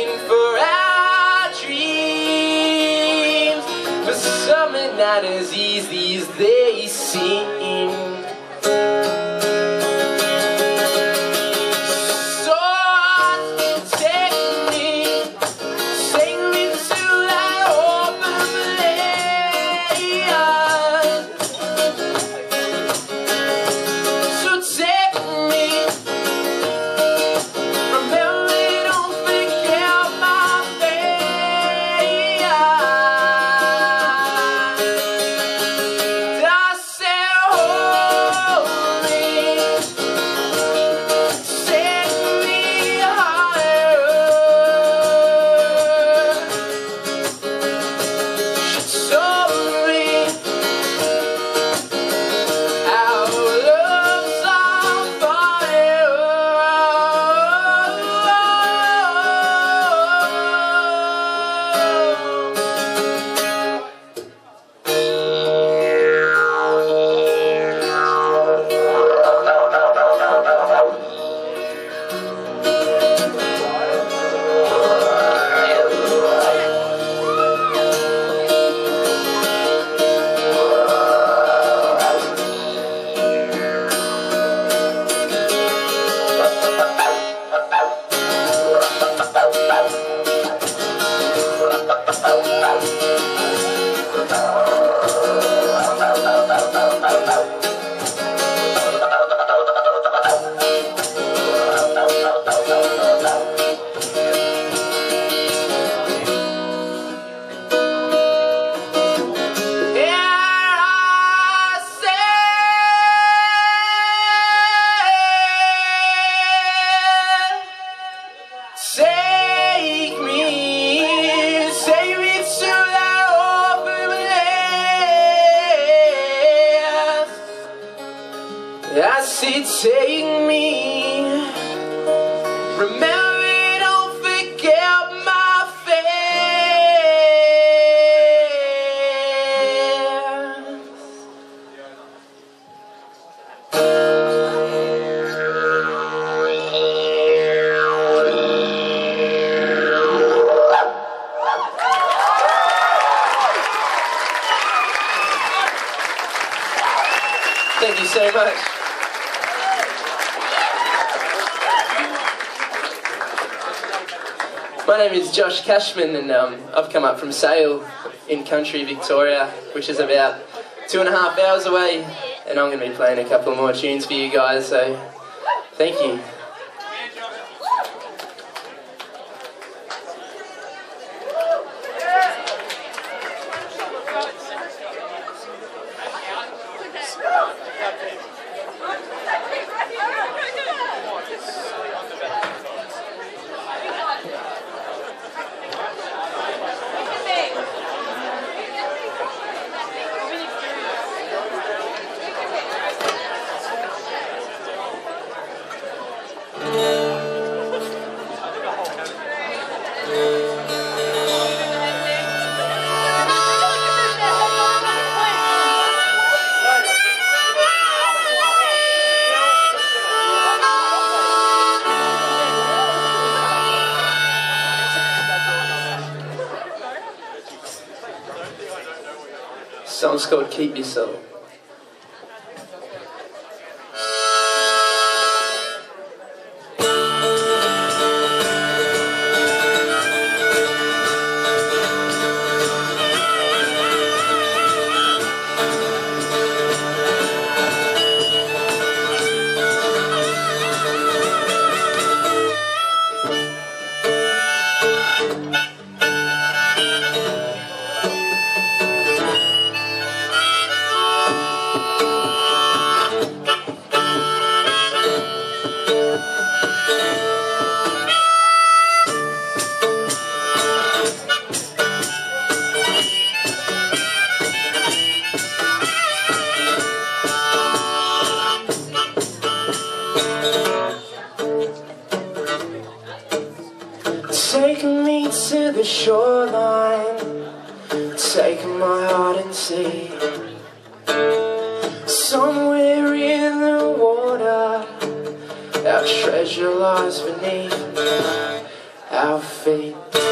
for our dreams. But something not as easy as they seem. Take me, take me to that open land. I say, take name is Josh Cashman, and um, I've come up from Sale in country Victoria, which is about two and a half hours away, and I'm going to be playing a couple more tunes for you guys, so thank you. Song's called Keep Your Take my heart and see Somewhere in the water Our treasure lies beneath our feet.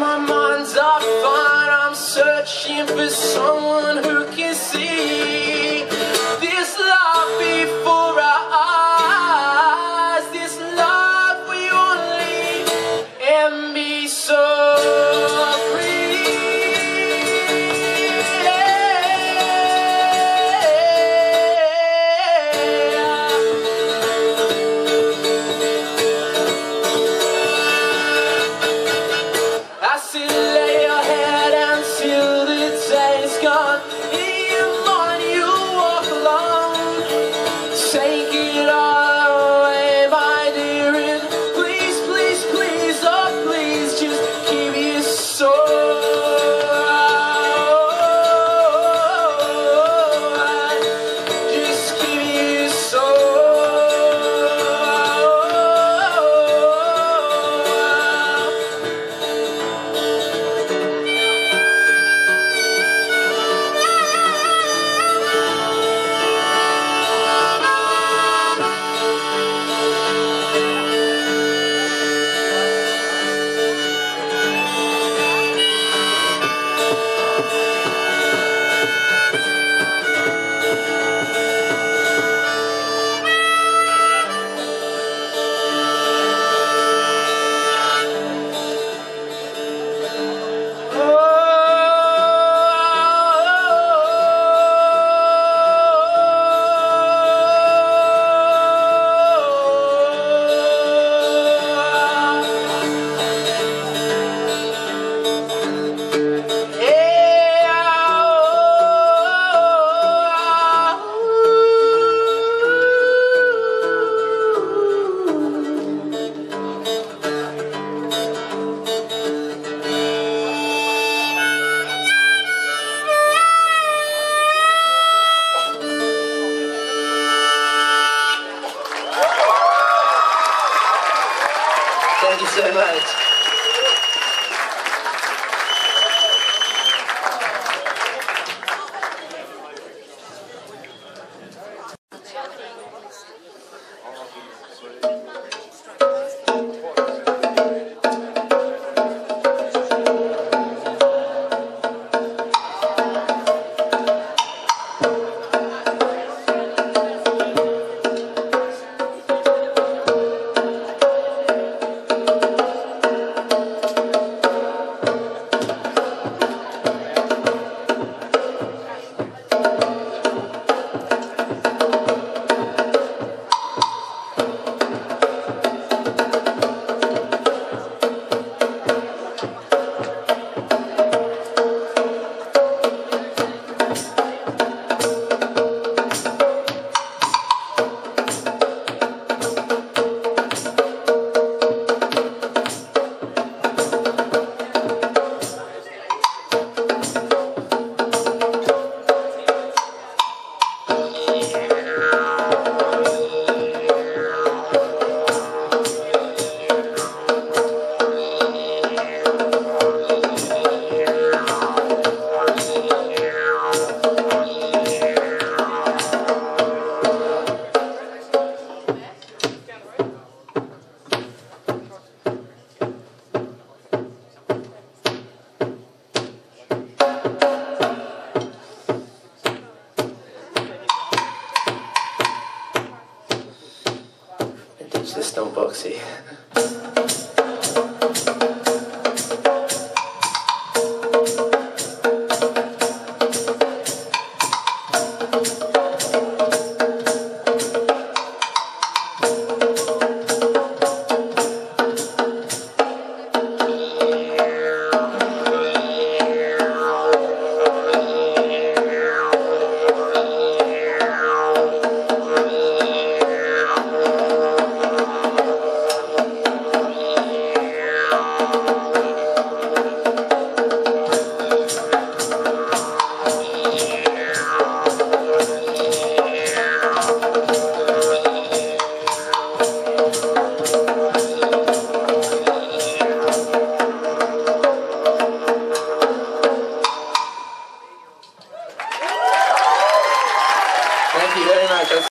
my mind, I find I'm searching for someone who